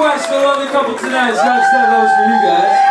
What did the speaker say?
request for the lovely couple tonight. It's not that was for you guys.